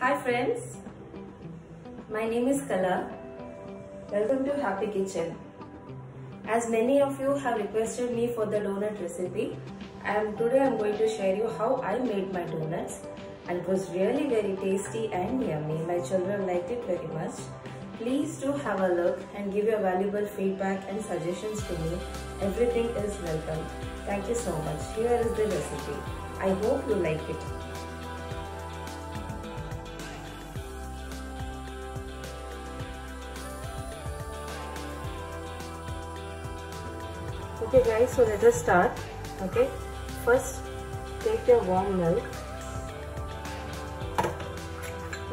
Hi friends, my name is Kala. Welcome to Happy Kitchen. As many of you have requested me for the donut recipe, and today I'm going to share you how I made my donuts and it was really very tasty and yummy. My children liked it very much. Please do have a look and give your valuable feedback and suggestions to me. Everything is welcome. Thank you so much. Here is the recipe. I hope you like it. Guys, so let us start. Okay, first take your warm milk.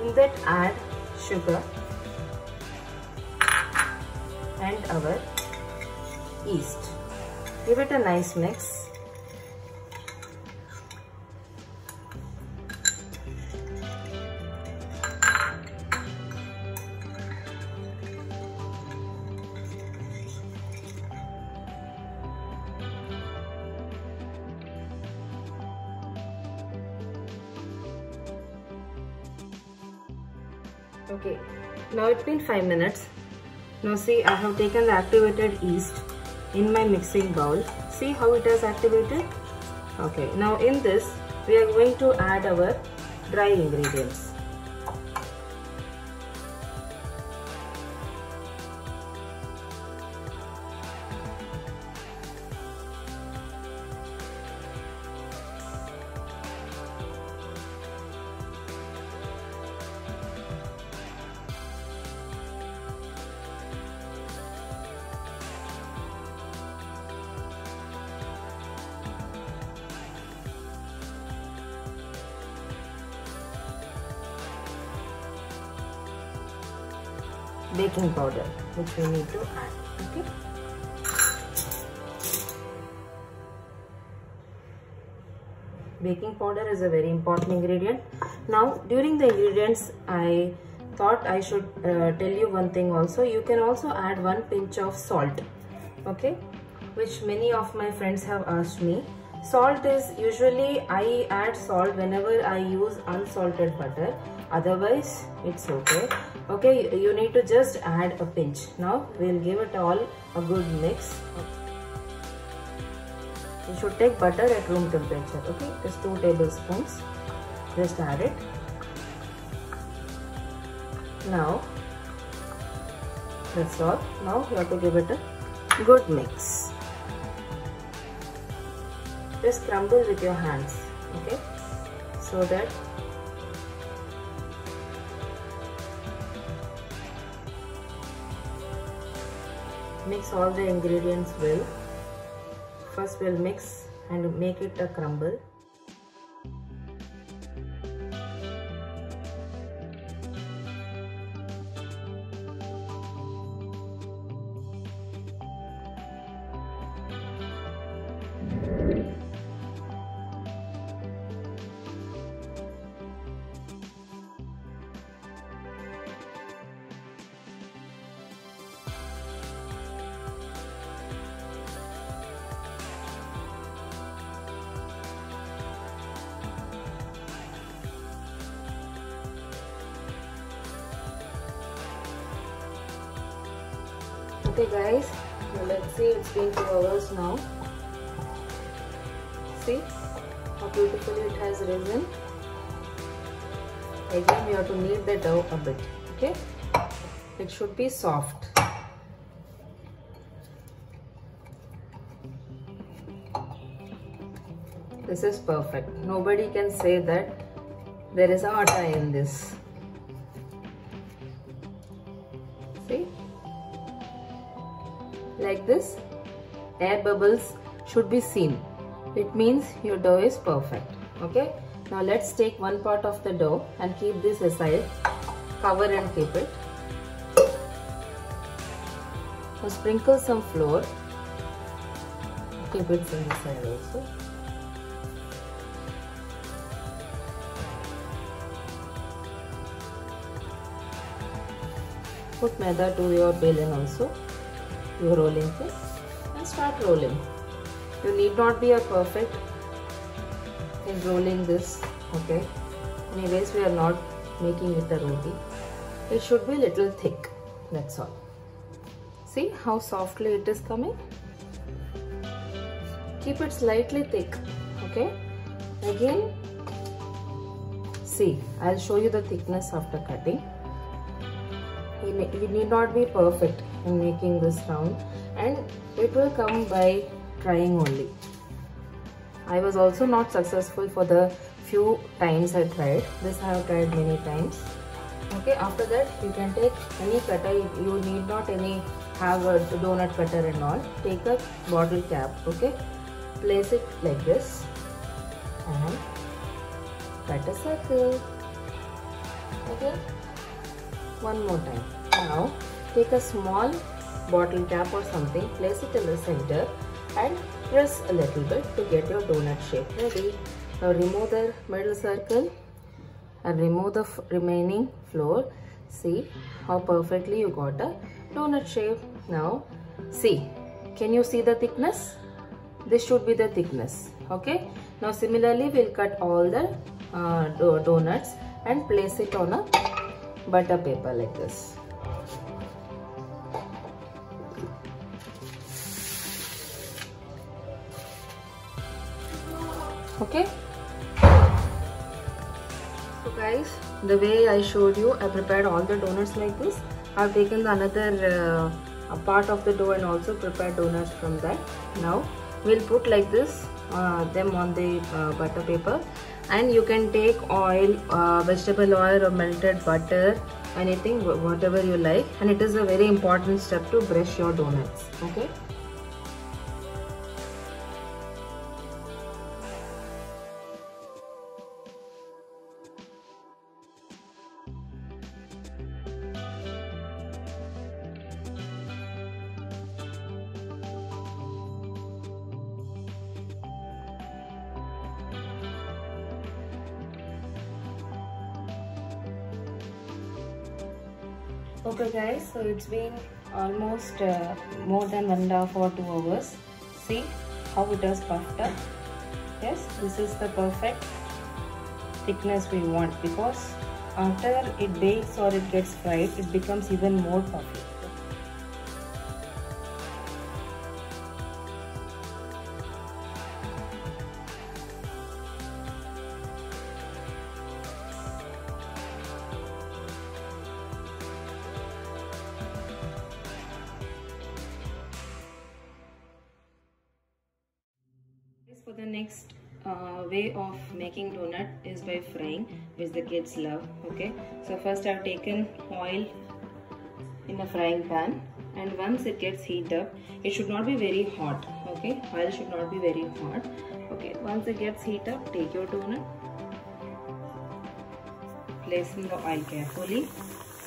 In that add sugar and our yeast. Give it a nice mix. Okay, now it's been 5 minutes. Now see I have taken the activated yeast in my mixing bowl. See how it has activated? Okay, now in this we are going to add our dry ingredients. Baking powder which we need to add okay? Baking powder is a very important ingredient. Now during the ingredients i thought i should uh, tell you one thing also. You can also add one pinch of salt okay? Which many of my friends have asked me. Salt is usually i add salt whenever i use unsalted butter. Otherwise it's okay okay you need to just add a pinch. Now we'll give it all a good mix. You should take butter at room temperature okay? Just two tablespoons. Just add it. Now that's all. Now you have to give it a good mix. Just crumble with your hands okay? So that mix all the ingredients well. First we'll mix and make it a crumble okay guys. Let's see. It's been two hours now. See? How beautifully it has risen. Again you have to knead the dough a bit okay? It should be soft. This is perfect. Nobody can say that there is a atta in this like this air bubbles should be seen. It means your dough is perfect okay? Now let's take one part of the dough and keep this aside. Cover and keep it. Now sprinkle some flour. Keep it in the side also. Put maida to your belon also your rolling pin and start rolling. You need not be a perfect in rolling this, okay. Anyways, we are not making it a roti. It should be a little thick that's all. See how softly it is coming? Keep it slightly thick okay? Again see I'll show you the thickness after cutting. It need not be perfect in making this round. And it will come by trying only. I was also not successful for the few times I tried. This I have tried many times. Okay after that you can take any cutter. You need not any have a donut cutter and all. Take a bottle cap okay? Place it like this. And cut a circle. Okay? One more time. Now take a small bottle cap or something place it in the center and press a little bit to get your donut shape ready. Now remove the middle circle and remove the remaining flour. See how perfectly you got a donut shape. Now see can you see the thickness? This should be the thickness okay? Now similarly we'll cut all the uh, donuts and place it on a butter paper like this okay? So guys the way I showed you I prepared all the donuts like this. I've taken another uh, part of the dough and also prepared donuts from that. Now we'll put like this uh, them on the uh, butter paper. And you can take oil uh, vegetable oil or melted butter anything whatever you like. And it is a very important step to brush your donuts. Okay okay guys so it's been almost uh, more than one half or two hours. See how it has puffed up. Yes this is the perfect thickness we want because after it bakes or it gets fried it becomes even more puffy the next uh, way of making donut is by frying which the kids love okay? So first I've taken oil in a frying pan and once it gets heat up it should not be very hot okay? Oil should not be very hot okay? Once it gets heat up take your donut place in the oil carefully.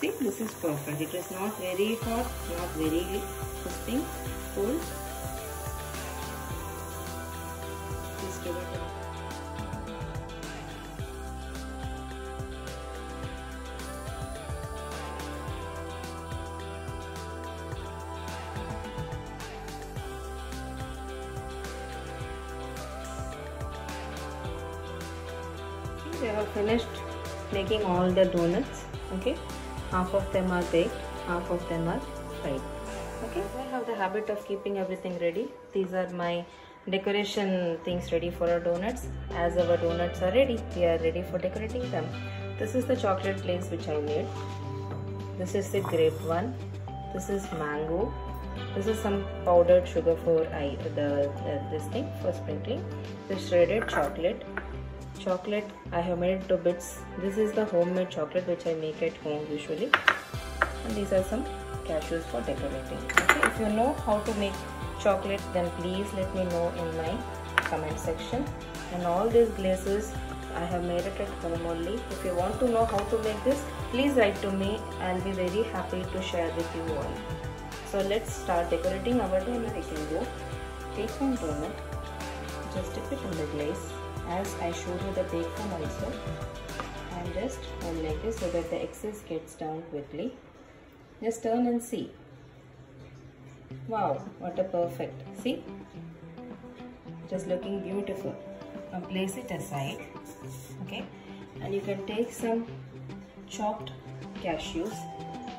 See this is perfect. It is not very hot not very crispy cold have finished making all the donuts okay? Half of them are baked half of them are fried okay? I have the habit of keeping everything ready. These are my decoration things ready for our donuts. As our donuts are ready we are ready for decorating them. This is the chocolate glaze which i made. This is the grape one. This is mango. This is some powdered sugar for I, the, the this thing for sprinkling. This shredded chocolate chocolate. I have made to bits. This is the homemade chocolate which I make at home usually. And these are some cashews for decorating. Okay if you know how to make chocolate then please let me know in my comment section. And all these glazes I have made it at home only. If you want to know how to make this please write to me. I'll be very happy to share with you all. So let's start decorating our donut. You can go take one donut just dip it in the glaze as I showed you the one also. And just hold like this so that the excess gets down quickly. Just turn and see. Wow what a perfect. See? Just looking beautiful. Now place it aside okay? And you can take some chopped cashews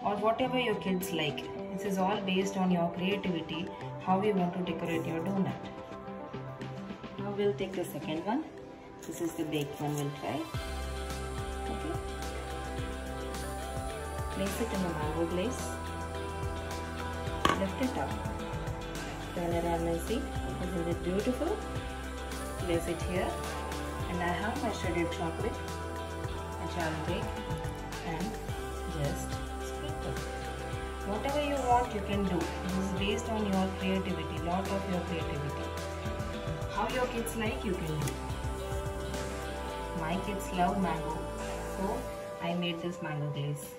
or whatever your kids like. This is all based on your creativity, how you want to decorate your donut. Now we'll take the second one. This is the baked one we'll try. Okay. Place it in the mango glaze. Lift it up. Turn it around and see. Isn't it beautiful? Place it here. And I have my shredded chocolate, which I'll take and just sprinkle. Whatever you want, you can do. This is based on your creativity, lot of your creativity. How your kids like, you can do. My kids love mango, so I made this mango glaze.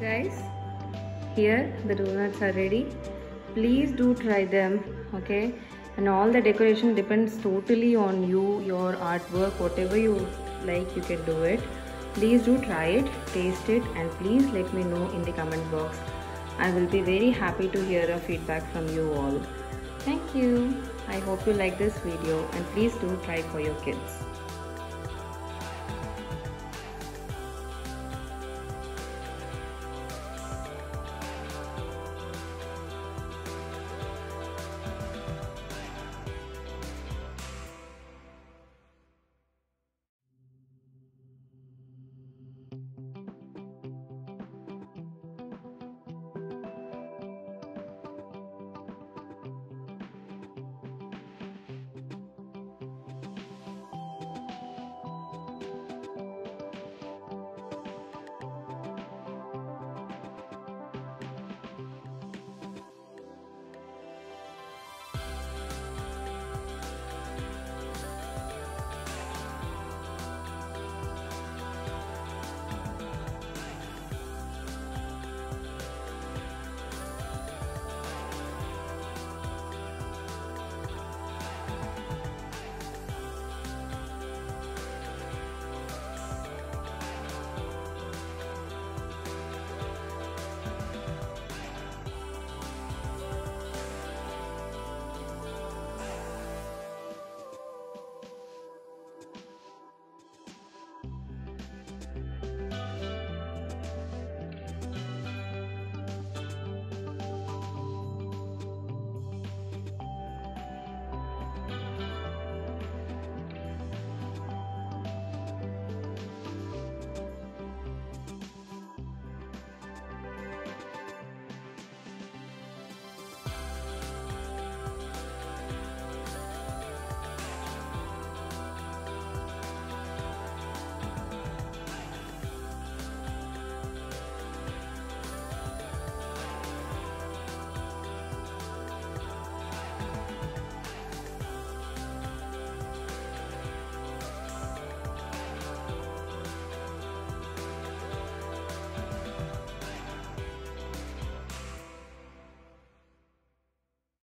guys here the donuts are ready. Please do try them okay and all the decoration depends totally on you your artwork whatever you like you can do it. Please do try it taste it and please let me know in the comment box. I will be very happy to hear a feedback from you all. Thank you. I hope you like this video and please do try for your kids